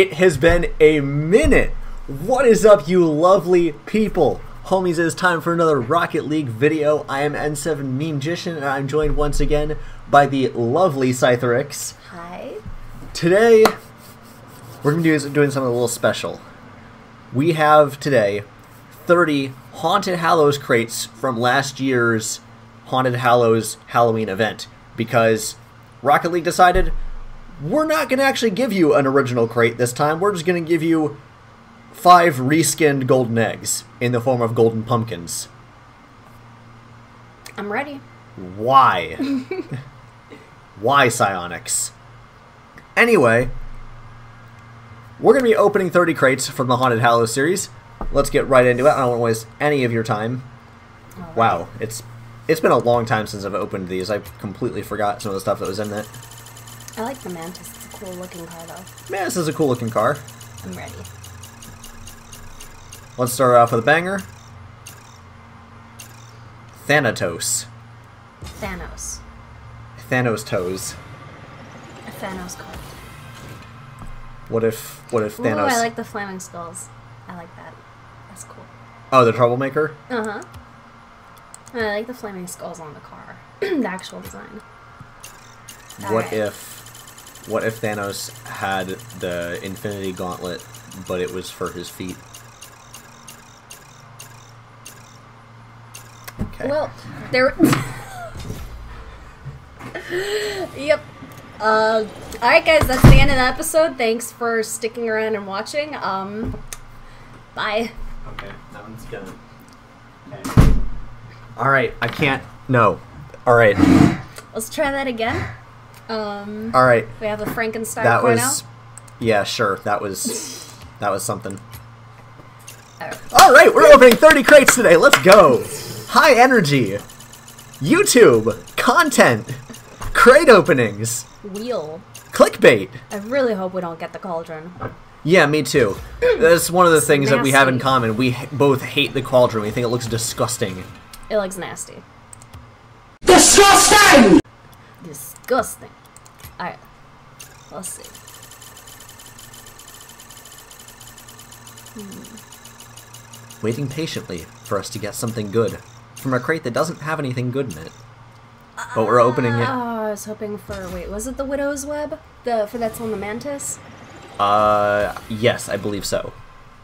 It has been a minute. What is up, you lovely people? Homies, it is time for another Rocket League video. I am N7 Memegician, and I'm joined once again by the lovely Scytherix. Hi. Today, we're going to be doing something a little special. We have today 30 Haunted Hallows crates from last year's Haunted Hallows Halloween event because Rocket League decided we're not going to actually give you an original crate this time. We're just going to give you five reskinned golden eggs in the form of golden pumpkins. I'm ready. Why? Why Psyonix? Anyway, we're going to be opening 30 crates from the Haunted Hallows series. Let's get right into it. I don't want to waste any of your time. Alright. Wow, it's it's been a long time since I've opened these. I completely forgot some of the stuff that was in it. I like the mantis. It's a cool looking car though. Man, this is a cool looking car. I'm ready. Let's start off with a banger. Thanatos. Thanos. Thanos toes. A Thanos car. What if what if Ooh, Thanos I like the flaming skulls. I like that. That's cool. Oh, the troublemaker? Uh huh. I like the flaming skulls on the car. the actual design. What Alright. if what if Thanos had the Infinity Gauntlet but it was for his feet? Okay. Well, there. yep. Uh, all right, guys. That's the end of the episode. Thanks for sticking around and watching. Um, bye. Okay, that one's gonna. Okay. All right, I can't. No. All right. Let's try that again. Um, All right. we have a Frankenstein That car was. Yeah, sure. That was. That was something. now. Alright. We're opening 30 crates today. Let's go. High energy. YouTube content. Crate openings. Wheel. Clickbait. I really hope we don't get the cauldron. Yeah, me too. That's one of the things that we have in common. We both hate the cauldron. We think it looks disgusting. It looks nasty. Disgusting! Disgusting. Alright. Let's see. Waiting patiently for us to get something good from a crate that doesn't have anything good in it. But we're opening it. Oh. I was hoping for. Wait, was it the Widow's Web? The for that's on the Mantis. Uh, yes, I believe so.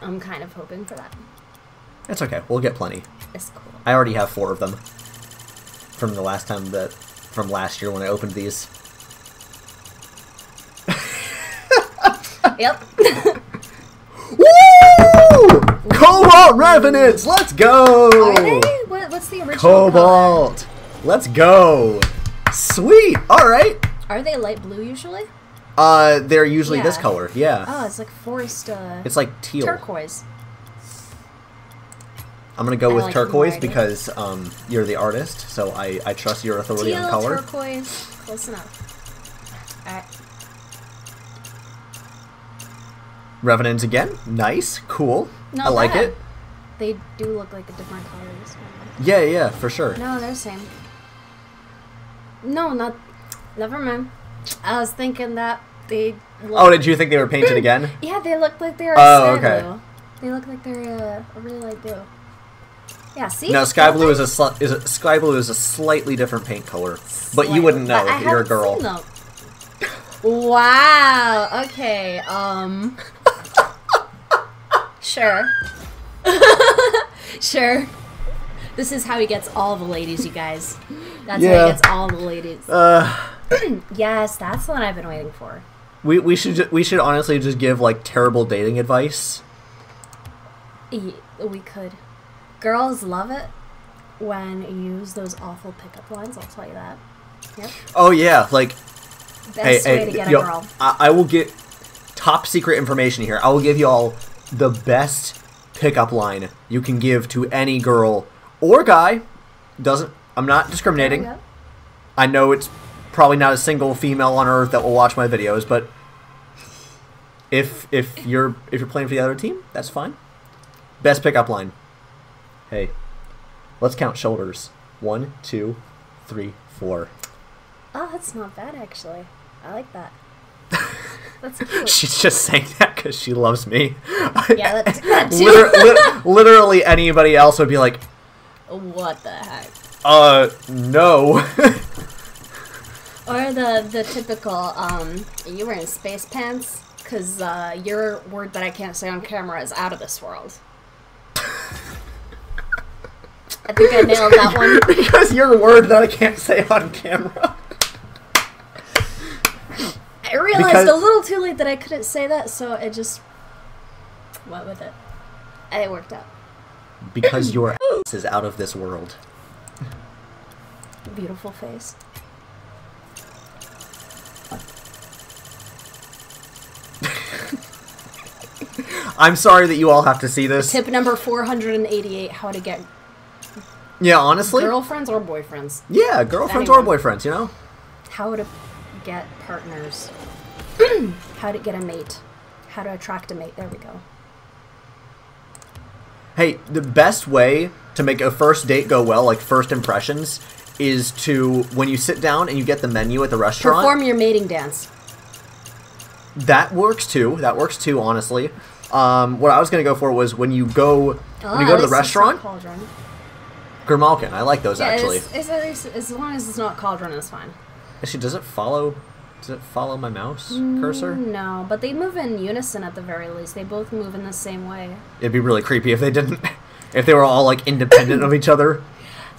I'm kind of hoping for that. It's okay. We'll get plenty. It's cool. I already have four of them from the last time that from last year when I opened these. Yep. Woo! Cobalt Revenants, let's go! Are they? What, what's the original? color? Cobalt, let's go! Sweet. All right. Are they light blue usually? Uh, they're usually this color. Yeah. Oh, it's like forest. Uh, It's like teal. turquoise. I'm gonna go I with like turquoise because um you're the artist, so I I trust your authority Teal, on color. turquoise. Close enough. Alright. Revenants again. Nice. Cool. Not I like bad. it. They do look like a different color. this one. Yeah, yeah, for sure. No, they're the same. No, not. Never mind. I was thinking that they. Oh, did you think they were painted again? Yeah, they look like they're Oh, sky okay. blue. They look like they're uh, a really light blue. Yeah, see? No, sky blue is a is a, sky blue is a slightly different paint color, but you wouldn't know But I if you're a girl. Wow. Okay. Um. sure. sure. This is how he gets all the ladies, you guys. That's how he gets all the ladies. Uh, yes, that's the one I've been waiting for. we we should ju- we should honestly just give like terrible dating advice. Ye- We could. Girls love it when you use those awful pickup lines. I'll tell you that. Yep. Oh yeah, like Best hey, way hey, to get yo, a girl. I, I will get top secret information here. I will give you all the best pickup line you can give to any girl or guy. Doesn't I'm not discriminating. There we go. I know it's probably not a single female on earth that will watch my videos, but if if you're if you're playing for the other team, that's fine. Best pickup line. Hey, let's count shoulders. One, two, three, four. Oh, that's not bad actually. I like that. That's cute. She's just saying that because she loves me. Yeah, that, that too. Liter- lit- literally anybody else would be like, what the heck? uh, no. Or the the typical, um, you wearing space pants? Because uh, your word that I can't say on camera is out of this world. I think I nailed that one. because your word that I can't say on camera. I realized Because- a little too late that I couldn't say that, so I just went with it. And it worked out. Because your ass is out of this world. Beautiful face. I'm sorry that you all have to see this. Tip number 488 how to get Yeah, honestly. girlfriends or boyfriends. Yeah, girlfriends or boyfriends, you know? How to get partners. how to get a mate. How to attract a mate. There we go. Hey, the best way to make a first date go well, like first impressions, is to when you sit down and you get the menu at the restaurant. Perform your mating dance. That works too. That works too, honestly. Um, what I was gonna go for was when you go when Ah, you go to the restaurant, Grimalkin. I like those Yeah, actually. it's, it's, it's, as long as it's not cauldron, it's fine. Actually, does it follow? Does it follow my mouse cursor? Mm, no, but they move in unison at the very least. They both move in the same way. It'd be really creepy if they didn't. If they were all like independent of each other.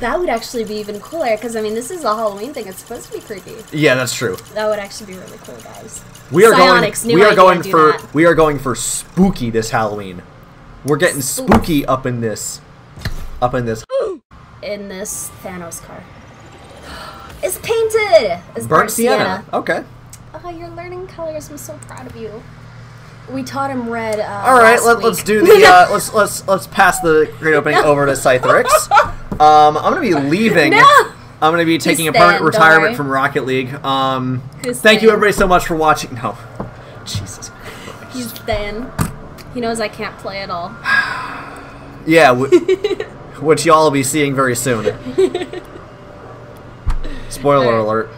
That would actually be even cooler because I mean, this is a Halloween thing. It's supposed to be creepy. Yeah, that's true. That would actually be really cool, guys. We are Psyonix, going. We are going for. that. We are going for spooky this Halloween. We're getting Spook. spooky up in this. Up in this. In this Thanos car. It's painted! It's Burnt sienna. Okay. Oh, you're learning colors. I'm so proud of you. We taught him red. Uh, All right. last Let, week. let's do the. Uh, let's let's let's pass the great opening over to Scytherix. Um, I'm gonna be leaving. No! I'm gonna be taking a permanent don't retirement from Rocket League. Um, Who's thank you everybody so much for watching. No, Jesus. Christ. He's then. He knows I can't play at all. Yeah, w- which y'all will be seeing very soon. Spoiler Alright. alert.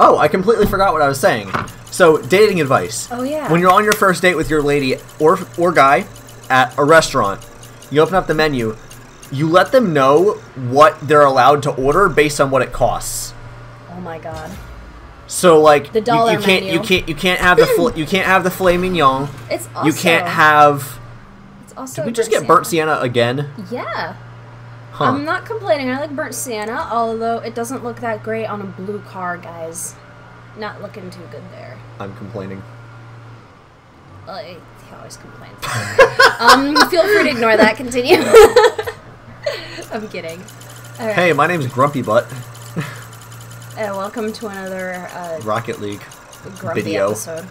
Oh, I completely forgot what I was saying. So, dating advice. Oh, yeah. When you're on your first date with your lady or or guy at a restaurant, you open up the menu, you let them know what they're allowed to order based on what it costs. Oh my god. So like The you- dollar you, can't menu. you can't you can't have the fil- you can't have the filet mignon. It's also. You can't have It's also. Did we just get burnt sienna again? Yeah. Huh. I'm not complaining. I like burnt sienna, although it doesn't look that great on a blue car, guys. Not looking too good there. I'm complaining. Well, he always complains. um, feel free to ignore that. Continue. I'm kidding. Right. Hey, my name's Grumpy Butt. Uh, welcome to another uh, Rocket League. grumpy Video. episode.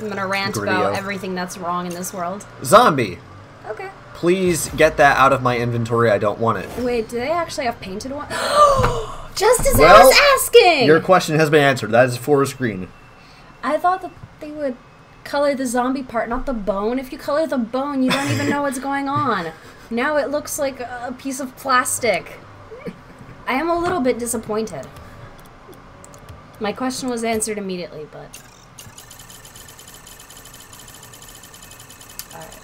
I'm gonna rant Gridio. about everything that's wrong in this world. Zombie. Okay. Please get that out of my inventory. I don't want it. Wait, do they actually have painted one? Just as I was asking. Your question has been answered. That is forest green. I thought that they would color the zombie part, not the bone. If you color the bone, you don't even know what's going on. Now it looks like a piece of plastic. I am a little bit disappointed. My question was answered immediately, but. Alright.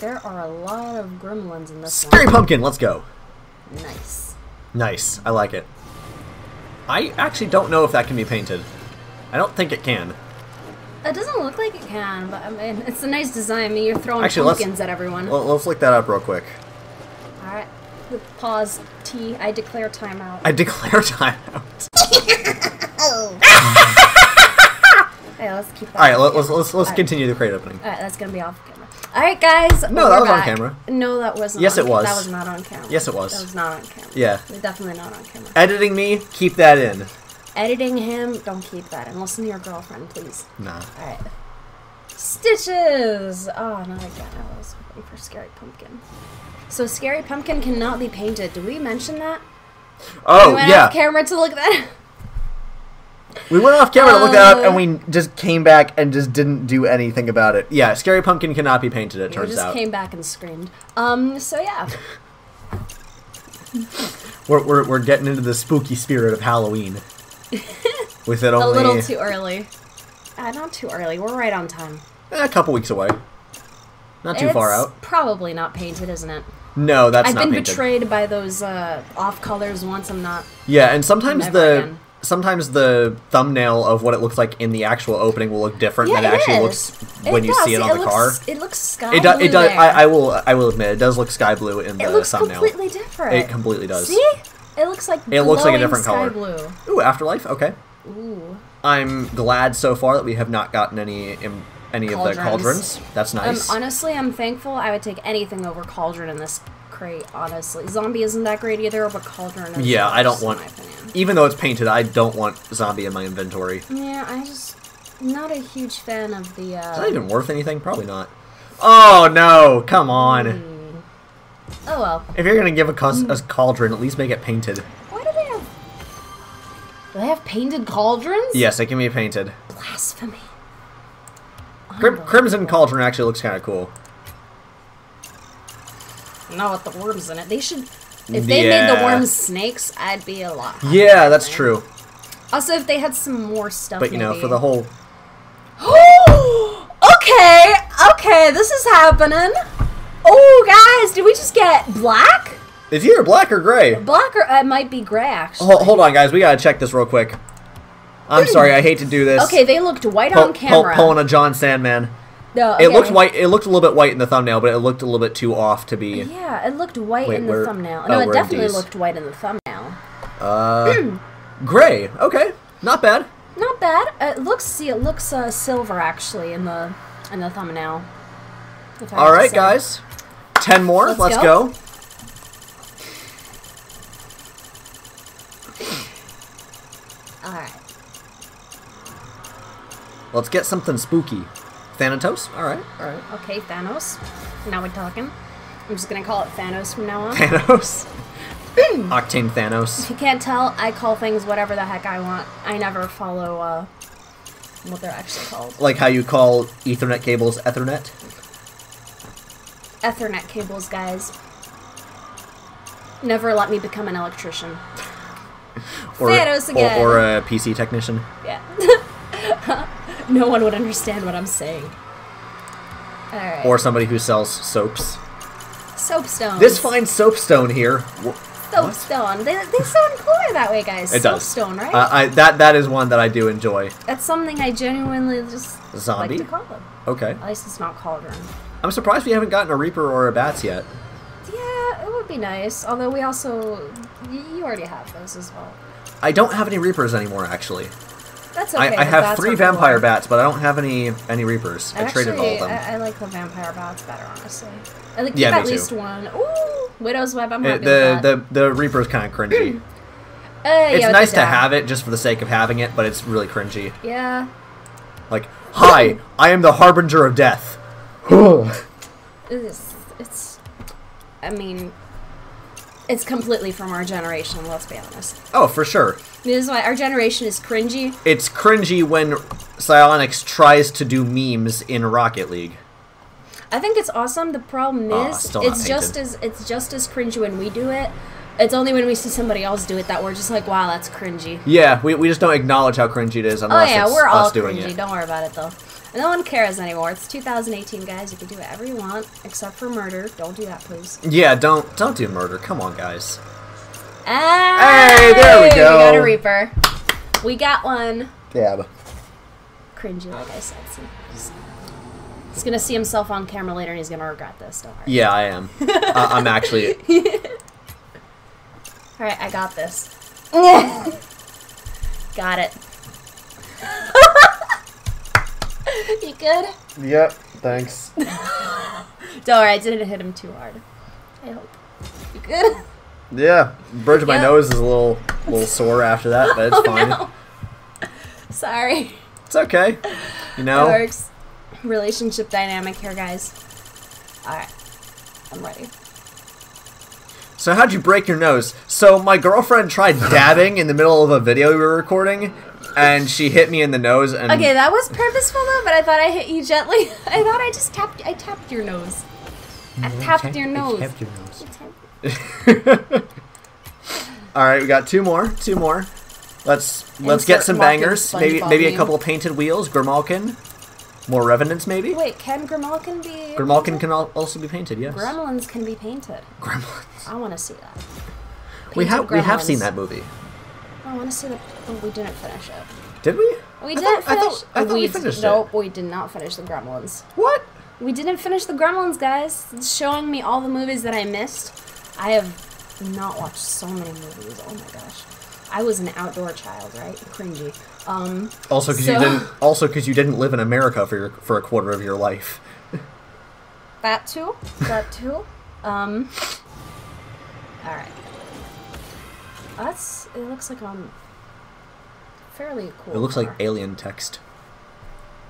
There are a lot of gremlins in this Scary one. pumpkin. Let's go. Nice. Nice. I like it. I actually don't know if that can be painted. I don't think it can. It doesn't look like it can, but I mean, it's a nice design. I mean, you're throwing Actually, pumpkins at everyone. Well, let's look that up real quick. All right, pause. T. I declare timeout. I declare timeout. Hey, let's keep that. All right, let's let's let's All right. continue the crate opening. All right, that's gonna be off. All right, guys. No, that was on camera. No, that wasn't. Yes, on- it was. That was not on camera. Yes, it was. That was not on camera. Yeah. Definitely not on camera. Editing me, keep that in. Editing him, don't keep that in. Listen to your girlfriend, please. Nah. All right. Stitches. Ah, oh, not again. I was waiting for scary pumpkin. So scary pumpkin cannot be painted. Did we mention that? Oh we went yeah, off camera to look at that. We went off camera to look that up, Uh, and we just came back and just didn't do anything about it. Yeah, scary pumpkin cannot be painted. It turns just out. came back and screamed. Um. So yeah. we're, we're we're getting into the spooky spirit of Halloween. With it only A little too early. Uh, not too early. We're right on time. eh, a couple weeks away. Not too far out. Probably not painted, isn't it? No, that's I've not been painted. betrayed by those uh, off colors once. I'm not. Yeah, and sometimes the again. Sometimes the thumbnail of what it looks like in the actual opening will look different than it actually is. looks when you does. see it on the looks, car. It looks sky It does. blue It does. I, I will. I will admit it does look sky blue in the thumbnail. it looks thumbnail. completely different. It completely does. See? It looks like It looks like a different color. blue. Ooh, afterlife. Okay. Ooh. I'm glad so far that we have not gotten any any of the Cauldrons. cauldrons. That's Um, nice. honestly, I'm thankful. I would take anything over Cauldron in this crate. Honestly, Zombie isn't that great either, but Cauldron is. yeah, I don't want. Even though it's painted, I don't want zombie in my inventory. Yeah, I just not a huge fan of the. Uh, that even worth anything? Probably not. Oh no! Come on. oh well. If you're gonna give a, cus- a cauldron, at least make it painted. Why do they have? Do they have painted cauldrons? Yes, it can be painted. Blasphemy. Crim- Crimson Cauldron actually looks kind of cool. Not with the worms in it. They should. If they made the Yeah. worms snakes, I'd be a lot. Yeah, that's true. Also, if they had some more stuff. But you know, for the whole okay, okay, this is happening. Oh, guys, did we just get black? it's either black or gray. Black or uh, it might be gray actually. Hold, hold on, guys. We gotta check this real quick. I'm sorry. I hate to do this. Okay, they looked white Pull- on camera. pull- pulling a Jon Sandman. No, It okay. looked white. It looked a little bit white in the thumbnail, but it looked a little bit too off to be. Yeah, it looked white Wait, in the thumbnail. oh, No, we're it definitely looked white in the thumbnail. Uh, gray. Okay, not bad. Not bad. It looks. See, it looks uh, silver actually in the in the thumbnail. if I have All right, guys. Ten more. Let's Let's, go. go. All right. Let's get something spooky. Thanatos. All right. All right. Okay, Thanos. Now we're talking. I'm just gonna call it Thanos from now on. Thanos. Octane Thanos. If you can't tell, I call things whatever the heck I want. I never follow uh, what they're actually called. Like how you call Ethernet cables Ethernet. Ethernet cables, guys. Never let me become an electrician. Or, Thanos or- again. Or, a PC technician. No one would understand what I'm saying. Alright. Or somebody who sells soaps. soapstone. This fine soapstone here. soapstone. They, they sound cooler that way, guys. It does. Soapstone, right? Uh, I, that that is one that I do enjoy. That's something I genuinely just Zombie? like to call them. Okay. At least it's not cauldron. I'm surprised we haven't gotten a Reaper or a Bats yet. Yeah, it would be nice. Although we also, y- you already have those as well. I don't have any Reapers anymore, actually. That's okay. I, I have three vampire cooler. bats, but I don't have any any Reapers. I traded all of them. I, I like the vampire bats better, honestly. I like keep Yeah, at too. least one. Ooh, Widow's Web. I'm happy the, with that. the the Reaper's kind of cringy. Uh, it's yeah, nice to have it just for the sake of having it, but it's really cringy. Yeah. Like, hi, I am the harbinger of death. It's, it's. I mean, it's completely from our generation. Let's be honest. oh, for sure. This is why our generation is cringy. It's cringy when Psyonix tries to do memes in Rocket League. I think it's awesome. The problem oh, is, still not it's just as it's just as cringy when we do it. It's only when we see somebody else do it that we're just like, wow, that's cringy. Yeah, we, we just don't acknowledge how cringy it is Oh unless yeah, it's we're all us doing cringy. it. Don't worry about it though. No one cares anymore. It's 2018, guys. You can do whatever you want, except for murder. Don't do that, please. Yeah, don't don't do murder. Come on, guys. Hey, there we go. We got a reaper. We got one. Dab. Cringy, like I said. See, he's, he's gonna see himself on camera later, and he's gonna regret this. Don't worry. Yeah, I am. uh, I'm actually. All right, I got this. got it. you good? Yep. Thanks. Don't worry, I didn't hit him too hard. I hope. You good? Yeah, bridge of my nose is a little little sore after that, but it's Oh, fine. no. Sorry. It's okay. You know? It works. Relationship dynamic here, guys. Alright. I'm ready. So how'd you break your nose? So my girlfriend tried dabbing in the middle of a video we were recording, and she hit me in the nose. And Okay, that was purposeful though, but I thought I hit you gently. I thought I just tapped I tapped your nose. I tapped your nose. tapped your nose. All right, we got two more. Two more. Let's let's get some bangers. Maybe SpongeBob maybe a couple of painted wheels. Grimalkin. More revenants, maybe. Wait, can Grimalkin be? Grimalkin can also be painted. Yes. Gremlins can be painted. Gremlins. I want to see that. We Painted have we have seen that movie. I want to see the. Oh, we didn't finish it. Did we? We didn't thought- I finish. thought- I thought we d- finished it. Nope, we did not finish the Gremlins. What? We didn't finish the Gremlins, guys. It's showing me all the movies that I missed. I have not watched so many movies. Oh my gosh. I was an outdoor child, right? Cringy. Um, Also, because you didn't. Also, because you didn't live in America for your, for a quarter of your life. that too. That too. Um. All right. That's. It looks like um. Fairly cool. It looks like alien text.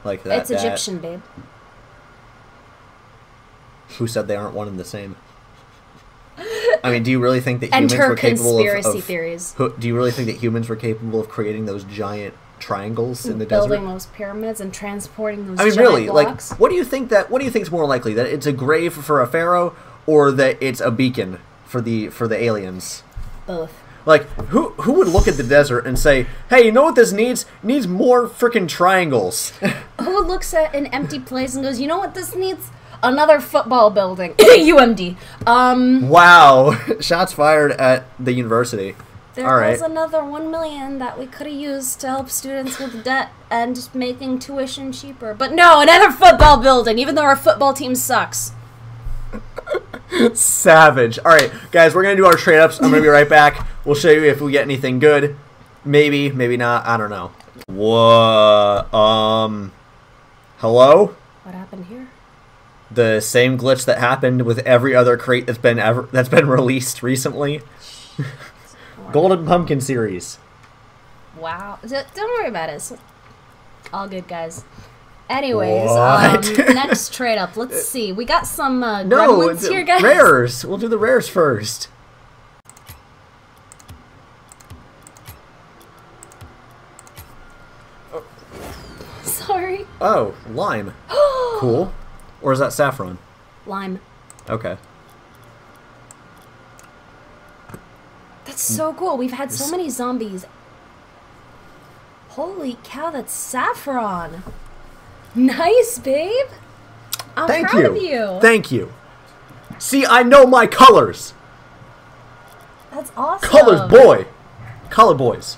Like that. It's that- Egyptian, babe. Who said they aren't one and the same? I mean, do you really think that humans were capable of, conspiracy of- theories. who- do you really think that humans were capable of creating those giant triangles in the desert? Building desert? those pyramids and transporting those I mean, giant really, blocks. like, what do you think that? What do you think's more likely that it's a grave for a pharaoh, or that it's a beacon for the for the aliens? Both. Like, who who would look at the desert and say, "Hey, you know what this needs? Needs more freaking triangles." Who looks at an empty place and goes, you know what this needs? Another football building. UMD. Um, wow, shots fired at the university. there All right. was another one million that we could have used to help students with debt and just making tuition cheaper. But no, another football building, even though our football team sucks. Savage. All right, guys, we're gonna do our trade ups. I'm gonna be right back. We'll show you if we get anything good. Maybe, maybe not. I don't know. What? Um. Hello. What happened here? The same glitch that happened with every other crate that's been ever that's been released recently. Golden Pumpkin series. Wow. Don't worry about it. It's all good, guys. Anyways, um, next trade up. Let's see. We got some uh, No, gremlins here, guys. rares. We'll do the rares first. Sorry. Oh, lime. cool. Or is that saffron? Lime. Okay. That's so cool. We've had so many zombies. Holy cow, that's saffron. Nice, babe. I'm Thank proud you. of you. Thank you. See, I know my colors. that's awesome. Colors, boy. Color boys.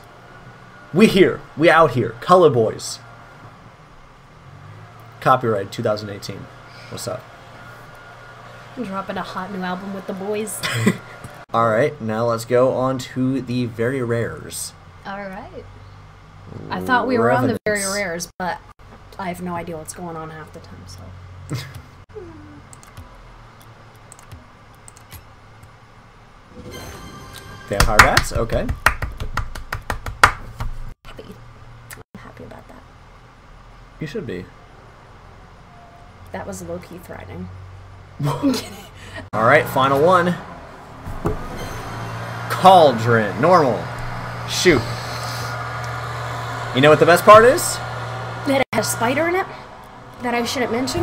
We here. We out here. Color boys. Copyright 2018. What's up? Dropping a hot new album with the boys. All right, now let's go on to the very rares. All right. I thought we were on the very rares, but I have no idea what's going on half the time. So Vampire bats. Okay. happy. I'm happy about that. You should be. That was low key threatening. All right, final one. Cauldron. Normal. Shoot. You know what the best part is? That it has a spider in it that I shouldn't mention.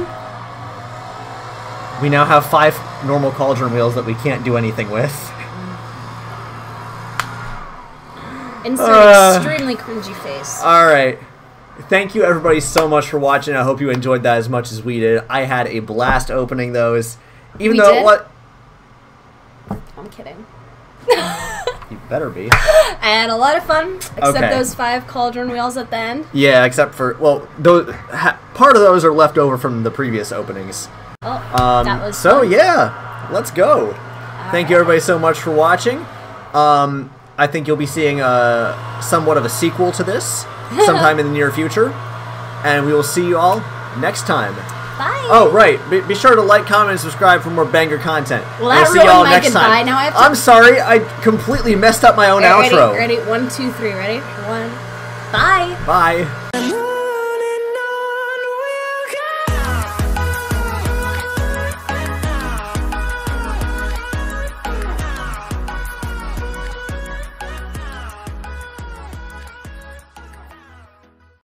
We now have five normal cauldron wheels that we can't do anything with. Insert Uh, extremely cringy face. All right. Thank you everybody so much for watching. I hope you enjoyed that as much as we did. I had a blast opening those. Even We though did? what I'm kidding. you better be. I had a lot of fun, except Okay. those five cauldron wheels at the end. Yeah, except for well, those ha, part of those are left over from the previous openings. Oh, Um, that was so fun. yeah, let's go. Thank you everybody so much for watching. Um, I think you'll be seeing a somewhat of a sequel to this sometime in the near future, and we will see you all next time. Oh right, be, be sure to like, comment, and subscribe for more banger content. Well, that we'll see y'all next goodbye. time. Now I have to- I'm sorry, I completely messed up my own Ready, outro. Ready? One, two, three. Ready? One. Bye. Bye.